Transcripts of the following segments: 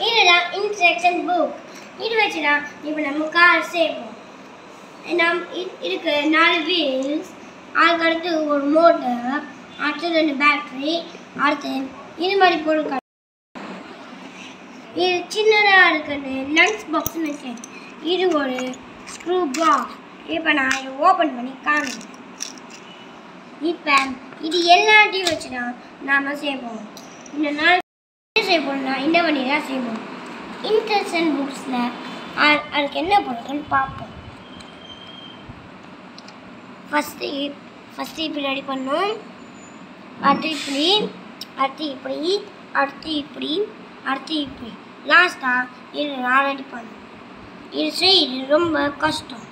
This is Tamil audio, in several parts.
இதுதான் இன்ஸ்ட்ரக்ஷன் புக் இது வச்சு தான் இப்போ நம்ம கார் செய்வோம் நம் இருக்கு நாலு வீல்ஸ் அதுக்கடுத்து ஒரு மோட்டர் அடுத்து ரெண்டு பேட்டரி அடுத்து இது மாதிரி பொருட்கள் இது சின்னதாக இருக்கிறது லன்ச் பாக்ஸ்னு வச்சேன். இது ஒரு ஸ்க்ரூ பாக்ஸ் இப்போ நான் இதை ஓப்பன் பண்ணி காணுறேன் இப்போ இது எல்லாத்தையும் வச்சு தான் நாம் செய்வோம். இந்த நாள் செய்ய போகணும்னா இந்த வழி தான் செய்வோம். இன்ட்ரெஸ்டன் புக்ஸில் அதுக்கு என்ன பொருட்கள்னு பார்ப்போம். ஃபஸ்ட்டு ஃபஸ்ட்டு இப்படி ரெடி பண்ணோம். அடுத்து இப்படி அடுத்து இப்படி அடுத்து இப்படி அடுத்து இப்படி. லாஸ்ட்டாக இது நான் ரெடி பண்ணேன் இது செய்யுது ரொம்ப கஷ்டம்.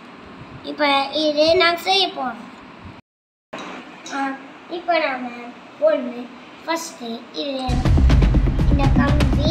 இப்போ இது நான் செய்ய போகிறோம் இப்போ நாம் ஒன்று ஃபஸ்ட்டு இது இந்த கம்பி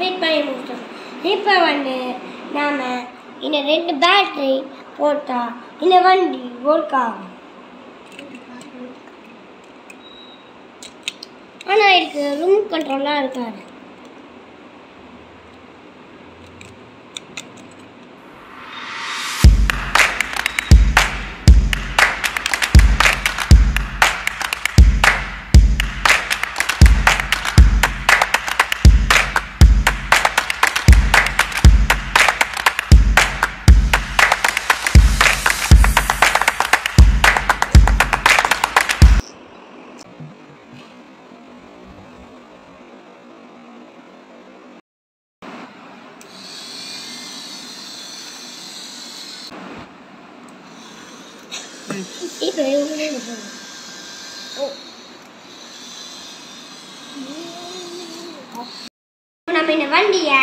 ஃபிட் பண்ணி முடிச்சிடும் இப்போ வந்து நாம் இன்னும் ரெண்டு பேட்ரி போட்டால் இந்த வண்டி ஒர்க் ஆகும். ஆனால் இதுக்கு ரூம் கண்ட்ரோலாக இருக்காது. இப்போ நம்ம இந்த வண்டியை